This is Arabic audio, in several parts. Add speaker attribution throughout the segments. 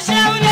Speaker 1: hoje é o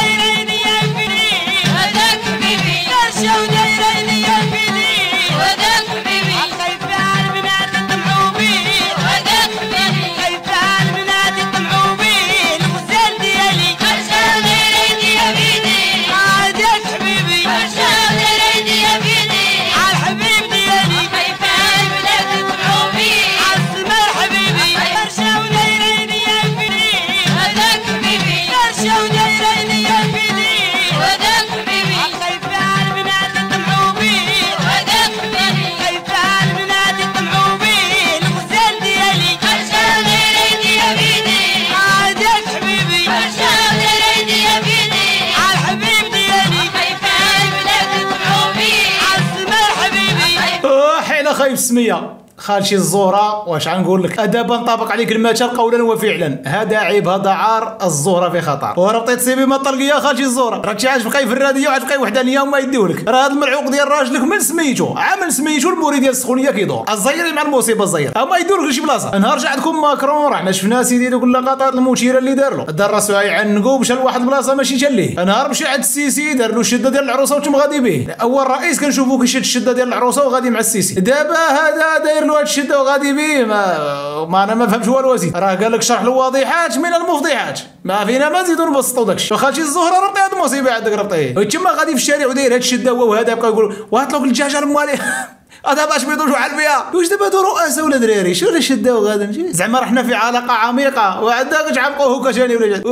Speaker 1: خايف السميه خالشي الزهرة واش غنقول لك؟ ادابا نطابق عليك المثل قولا وفعلا. هذا عيب هذا عار الزهرة في خطر. وربطيت سيبي ما طلقيه خالشي الزهرة. راك عايش بقاي في الرادية وعايش بقاي وحدانية وما يديولك راه هذا الملعوق ديال راجلك من سميتو. عامل سميتو الموري ديال السخونية كيدور الزير مع المصيبة الزير أما يدورك لشي بلاصة. نهار جا عندكم ماكرون راه شفنا سيدي دوك اللقطات المثيرة اللي دار له دار راسو يعنقو مشى لواحد البلاصة ماشي جا ليه. نهار مشى عند السيسي دار له الشدة ديال العروسة وتم غادي به اول رئيس كنشوفو كيشد الشدة ديال العروسة وغادي مع السيسي. دابا هذا داير له هاد الشدة وغادي به ما, ما أنا ما فهمش والو زيد راه قال لك شرح الواضحات من المفضحات. ما فينا ما نزيدو نبسطو داكشي. وخالتي الزهرة ربطي هاد المصيبة عندك ربطي. تما غادي في الشارع وداير هاد الشده هو وهذا بقى يقول وهات لك الدجاجه الموالي هذا باش بيضوج على البيئة واش دابا هادو رؤساء ولا دراري؟ شنو اللي شداو غادا نجي زعما رحنا في علاقة عميقة. وعندك هكا ثاني ولا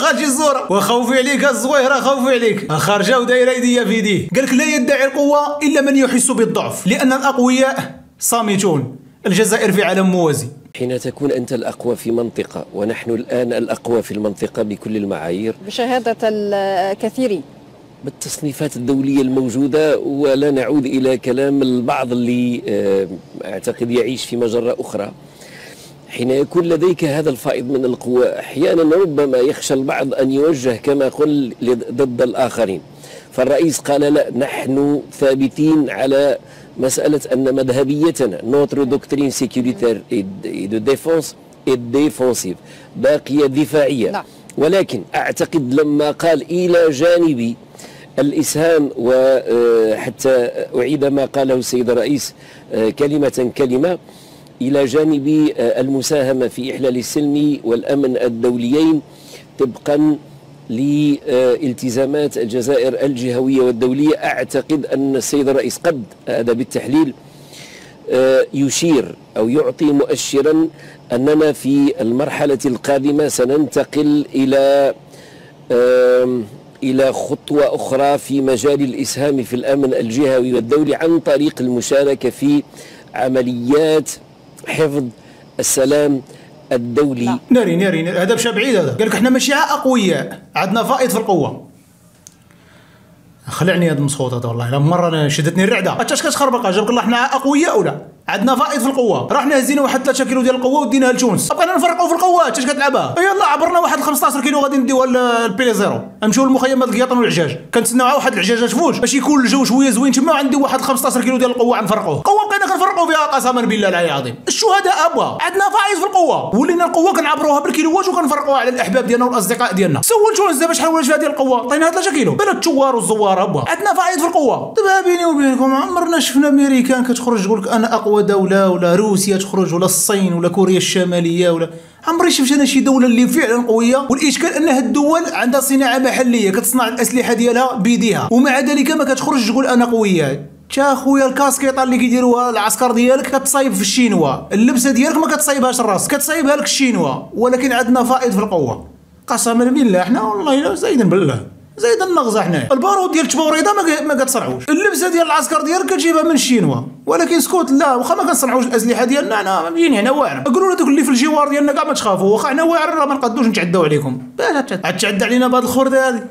Speaker 1: خالتي الزهرة. وخوفي عليك الزويرة خوفي عليك. خارجه ودايره يديا في يديه قال لك لا يدعي القوة إلا من يحس بالضعف. لأن الأقوياء صامتون الجزائر في عالم موازي.
Speaker 2: حين تكون أنت الأقوى في منطقة ونحن الآن الأقوى في المنطقة بكل المعايير.
Speaker 3: بشهادة الكثيرين.
Speaker 2: بالتصنيفات الدولية الموجودة ولا نعود إلى كلام البعض اللي أعتقد يعيش في مجرة أخرى. حين يكون لديك هذا الفائض من القوة أحيانا ربما يخشى البعض أن يوجه كما قيل ضد الآخرين. فالرئيس قال لا نحن ثابتين على مسألة أن مذهبيتنا notre doctrine sécuritaire de défense ديفونسيف باقية دفاعية نعم. ولكن أعتقد لما قال إلى جانب الإسهام وحتى أعيد ما قاله السيد الرئيس كلمة كلمة إلى جانب المساهمة في إحلال السلم والأمن الدوليين طبقا لالتزامات الجزائر الجهوية والدولية. أعتقد أن السيد الرئيس قد هذا بالتحليل آه، يشير أو يعطي مؤشرا أننا في المرحلة القادمة سننتقل إلى إلى خطوة أخرى في مجال الإسهام في الأمن الجهوي والدولي عن طريق المشاركة في عمليات حفظ السلام الدولي.
Speaker 1: نعم. ناري ناري هذا مشى بعيد هذا. قال لك إحنا ماشي اقوياء عندنا فائض في القوة. خلعني هذا المسخوط هذا والله. مرة شدتني الرعدة. أش كتخربق؟ جابك الله إحنا اقوياء ولا عندنا فائض في القوة. رحنا هزينا واحد 3 كيلو ديال القوة وديناها لتونس بقينا نفرقوا في القوات اش كتلعبها؟ يلا عبرنا واحد 15 كيلو غادي نديوها البيلي زيرو. نمشيو للمخيمات القياطن والعجاج. كنتسناو واحد العجاج تفوت باش يكون الجو شوية زوين. تما وعندي واحد 15 كيلو ديال القوة نفرقوه قوة بقينا كنفرقوا فيها قسما بالله العلي العظيم. الشهداء ابوا عندنا فائض في القوة. ولينا القوة كنعبروها بالكيلوات وكنفرقوها على الأحباب ديالنا والأصدقاء ديالنا. سول تونس دابا شحال ولا فيها ديال القوة؟ عطيناها 3 كيلو. بلا التوار والزوار ابوا عندنا فائض في القوة. دابا بيني وبينكم عمرنا شفنا أمريكان كتخرج تقول لك أنا أقوى. دولة ولا روسيا تخرج ولا الصين ولا كوريا الشمالية ولا عمري شفت أنا شي دولة اللي فعلا قوية والإشكال انها الدول عندها صناعة محلية كتصنع الأسلحة ديالها بيديها ومع ذلك ما كتخرج تقول أنا قوية. تا خويا الكاسكيطه اللي كيديروها العسكر ديالك كتصايب في الشينوا. اللبسة ديالك ما كتصايبهاش الراس كتصايبها لك الشينوا. ولكن عندنا فائض في القوة. قسما بالله إحنا والله زايدين بالله. زايد النغزة حنايا. البارود ديال التبوريده ما ما كتصنعوش اللبسة ديال العسكر ديالك كتجيبها من الشينوا ولكن سكوت لا واخا ما كنصنعوش الأسلحة ديالنا أنا مجيني هنا واعر. قولوا لنا دوك اللي في الجوار ديالنا كاع ما تخافوا. واخا حنا واعر راه ما نقدوش نتعداو عليكم. باش تعدى علينا بهاد الخرده هذه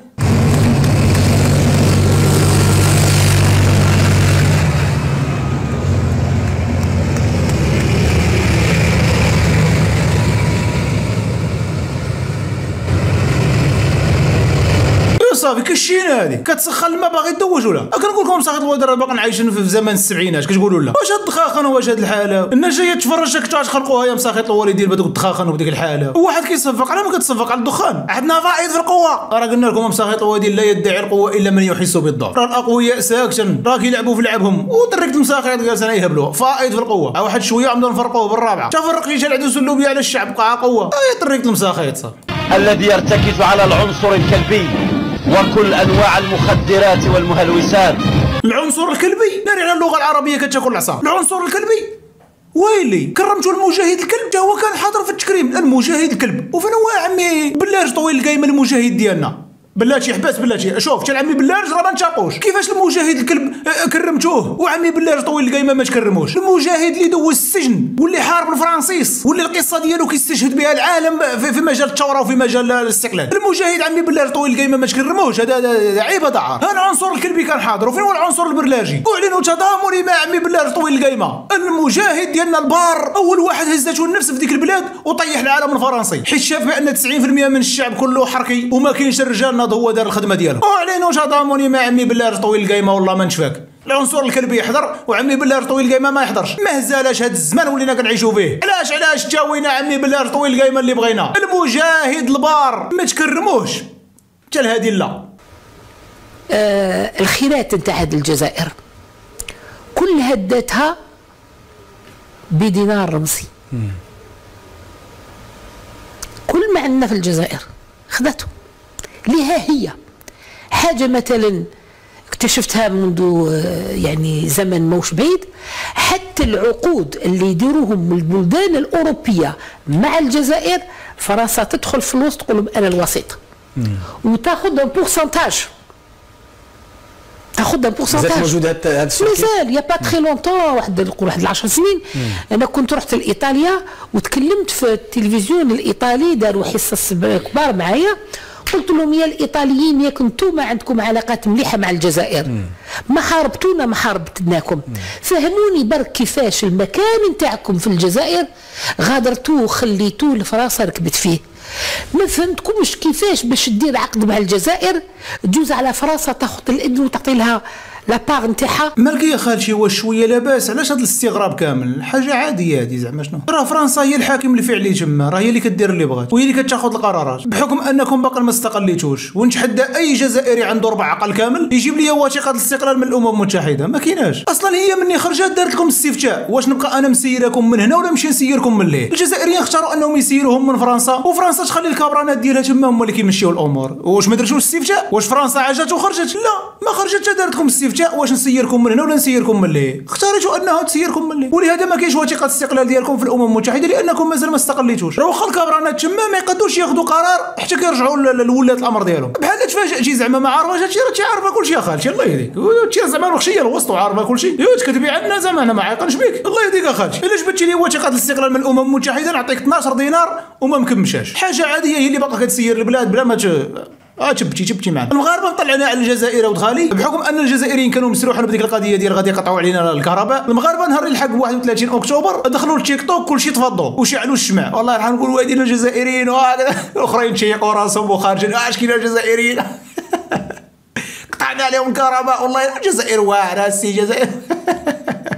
Speaker 1: كشينا هذه كتسخن الماء باغي تدوج ولا؟ كنقول لكم ساخط الودر باقي عايشين في زمن السبعينات كتقولوا لا؟ واش هاد الدخاخن واش هاد الحالة؟ الناس جاية تفرج راك تخلقوها يا مساخط الوالدين بدوك الدخاخن وبديك الحالة. وواحد كيصفق على ما كتصفق على الدخان. عندنا فائض في القوة. راه قلنا لكم مساخط الوالدين لا يدعي القوة إلا من يحس بالضعف راه الأقوياء ساكتن راه كيلعبوا في لعبهم. ودركت مساخط جالسين يهبلوا فائض في القوة. واحد شوية عمدوا نفرقوه بالرابعة. تفرق يجي العدو اللوبيا على الشعب قاع قوة. اي دركت المساخيط
Speaker 4: الذي يرتكز على العنصر الكلبي. وكل أنواع المخدرات والمهلوسات.
Speaker 1: العنصر الكلبي. ناري على اللغة العربية كتاكل العصا. العنصر الكلبي. ويلي كرمتوا المجاهد الكلب تا هو كان حاضر في التكريم. المجاهد الكلب. وفين هو عمي بلاش طويل القايمه المجاهد ديالنا. بلاتي حباس بلاتي شوف تا عمي بلاج راه ما نتشاقوش. كيفاش المجاهد الكلب آه، كرمتوه؟ وعمي بلاج طويل القايمة ما تكرموش. المجاهد اللي دوز السجن واللي حارب الفرنسيس واللي القصة ديالو كيستشهد بها العالم في, مجال الثوره وفي مجال الاستقلال. المجاهد عمي بلاج طويل القايمة ما تكرموش. هذا عيب هذا عار. العنصر الكلبي كان حاضر وفين هو العنصر البرلاجي؟ أعلنوا تضامني مع عمي بلاج طويل القايمة. المجاهد ديالنا البار أول واحد هزته النفس في ديك البلاد وطيح العالم الفرنسي. حيت شاف بأن 90% من الشعب كله حركي وما كاينش الرجال ناض هو دار الخدمة ديالو. اعلنوا تضامني مع عمي بلاج طويل القايمة والله ما نشفاك. العنصر الكلبي يحضر وعمي بلاج طويل القايمة ما يحضرش. مهزلاش هاد الزمان ولينا كنعيشوا فيه. علاش علاش تاوينا عمي بلاج طويل القايمة اللي بغينا؟ المجاهد البار. ما تكرموش. حتى لهادي لا.
Speaker 5: آه، الخيرات نتاع هذه الجزائر كل هدتها بدينار رمزي كل ما عندنا في الجزائر خذته لها هي. حاجة مثلا اكتشفتها منذ آه، يعني زمن موش بعيد حتى العقود اللي يديروهم البلدان الأوروبية مع الجزائر فرنسا تدخل في الوسط تقول لهم أنا الوسيط. وتاخذ un pourcentage تاخذ un
Speaker 6: مازال
Speaker 5: pourcentage
Speaker 6: موجود هاد هاد الشركة؟
Speaker 5: مازال y a pas très longtemps واحد نقول واحد 10 سنين. أنا كنت رحت لإيطاليا وتكلمت في التلفزيون الإيطالي داروا حصه سب- كبار معايا. قلت لهم يا الإيطاليين ياك أنتم عندكم علاقات مليحة مع الجزائر. ما حاربتونا ما حاربتناكم. فهموني برك كيفاش المكان نتاعكم في الجزائر غادرتوه وخليتوه لفرنسا ركبت فيه. ما فهمتكمش كيفاش باش دير عقد مع الجزائر تجوز على فرنسا تاخذ الإذن وتعطي لها la part نتاعها.
Speaker 1: مالك يا خالتي واش شوية لاباس علاش هذا الاستغراب كامل؟ حاجة عادية هذه زعما شنو؟ راه فرنسا هي الحاكم الفعلي تما راه هي اللي كدير اللي بغات وهي اللي كتاخذ القرارات بحكم أنكم باقي ما استقليتوش ونتحدى أي جزائري عنده ربع عقل كامل يجيب لي وثيقه الاستقلال من الأمم المتحدة؟ ما كايناش. أصلا هي مني خرجت دارت لكم استفتاء واش نبقى أنا مسيركم من هنا ولا نمشي نسيركم من ليه؟ الجزائريين اختاروا أنهم يسيروهم من فرنسا وفرنسا تخلي الكابرانات ديالها تما هما اللي كيمشيو الأمور. واش ما درتوش استفتاء؟ واش فرنسا عجات وخرجت؟ لا ما خرجت حتى دارت لكم استفتاء. واش نسيركم من هنا ولا نسيركم من ليه اختاريتوا أنها تسيركم من ليه ولهذا ما كاينش وثيقه الاستقلال ديالكم في الأمم المتحدة لأنكم مازال ما استقليتوش. راه واخا الكابرانات تما ما يقدروش ياخذوا قرار حتى كيرجعوا لولات الأمر ديالهم. بحال تفاجئتي زعما ما عارفاش هادشي راه تي عارفه كلشي يا خالتي. الله يهديك. تي زعما الوخشية الوسط وعارفة كلشي. ايوا تكذبي عندنا زعما أنا ما عايقنش بك الله يهديك يا خالتي. إلا جبتي لي وثيقه الاستقلال من الأمم المتحدة نعطيك 12 دينار وما مكمشاش. حاجة عادية هي اللي باقا كتسير البلاد بلا ما. آه تبتي تبتي معنا المغاربة طلعنا على الجزائر ودخالي. بحكم أن الجزائريين كانوا مسروحين بديك القضية ديال غادي يقطعوا علينا الكهرباء المغاربة نهار اللي الحق 31 أكتوبر دخلوا للتيك توك كلشي تفضوا وشعلوا الشمع. والله يرحم نقول وادي الجزائريين الاخرين تشيقوا راسهم وخارجين. اش كاين الجزائريين؟ قطعنا عليهم الكهرباء. والله الجزائر واعرة السي الجزائر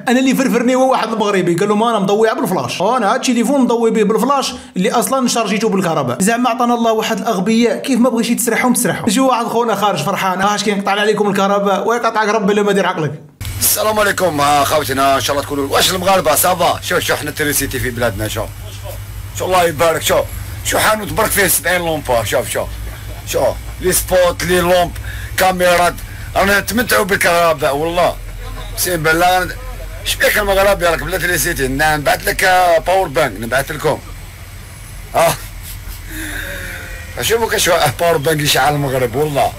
Speaker 1: أنا اللي فرفرني هو واحد المغربي. قال له ما أنا مضويها بالفلاش. أنا هاد التليفون مضوي به بالفلاش اللي أصلا شارجيته بالكهرباء. زعما عطانا الله واحد الأغبياء. كيف ما بغيتي تسرحهم تسرحهم. يجي واحد خونا خارج فرحان. اش كاين قطعنا عليكم الكهرباء؟ ويقطعك ربي لما دير عقلك.
Speaker 7: السلام عليكم آه، خوتنا. إن شاء الله تكونوا واش المغاربة؟ ça va. شوف شوف حنا électricité في بلادنا شوف. شوف الله يبارك. شوف. شوف حانوت برك فيه 70 لومبا شوف شوف. شوف. les spots les lampes كاميرات. رانا نتمتعوا بالكهرباء والله. أقسم بالله شبيك المغربي راك بلا électricité نبعث لك power bank نبعث لكم. آه. شوفوا كشوف power bank يشعل المغرب والله.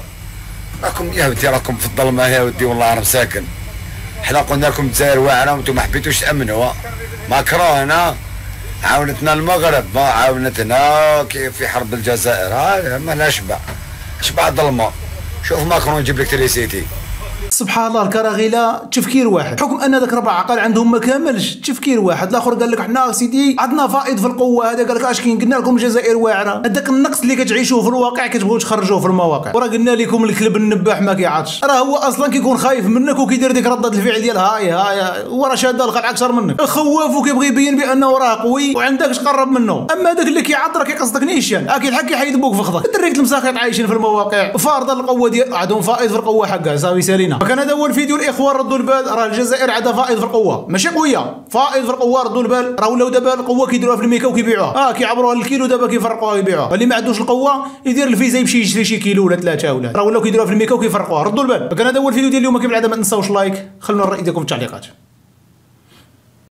Speaker 7: راكم يا ودي راكم في الظلمة يا ودي والله أنا مساكن. حنا قلنا لكم الجزائر واعرة وأنتم ما حبيتوش تأمنوا. ماكرون عاونتنا المغرب. ما عاونتنا كيف في حرب الجزائر؟ ها ما لا شبع شبع ظلمة. شوف ماكرون يجيب لك تريسيتي
Speaker 1: سبحان الله الكراغيله تفكير واحد. حكم أن ذاك ربع عقل عندهم ما كاملش تفكير واحد. الآخر قال لك حنا سيدي عندنا فائض في القوة هذا قال لك أش كاين؟ قلنا لكم الجزائر واعرة. هذاك النقص اللي كتعيشوه في الواقع كتبغيو تخرجوه في المواقع. وراه قلنا لكم الكلب النباح ما كيعطش. راه هو أصلا كيكون خايف منك وكيدير ديك ردة الفعل ديال هاي هاي وراه شاد القلعه أكثر منك. خواف وكيبغي يبين بأنه راه قوي وعندك تقرب منه. أما داك اللي كيعض راه كيقصدك نيشان. أكيد حق كيحيد بوك فخذك الدريك المساكين عايشين في المواقع. فرض القوة ديال عندهم فائض في القوة حقها. صافي سالينا فكان هذا هو الفيديو الاخوان ردوا البال راه الجزائر عندها فائض في القوة. ماشي قوية فائض في القوة ردوا البال. راه ولاو دابا القوة كيديروها في الميكا وكيبيعوها. آه كيعبروها للكيلو دابا كيفرقوها ويبيعوها. واللي ما عندوش القوة يدير الفيزا يمشي يشري شي كيلو ولا ثلاثة ولا. راه ولاو كيديروها في الميكا وكيفرقوها. ردوا البال. فكان هذا هو الفيديو ديال اليوم. كيف العادة ما تنساوش like. خلونا الراي ديالكم في التعليقات.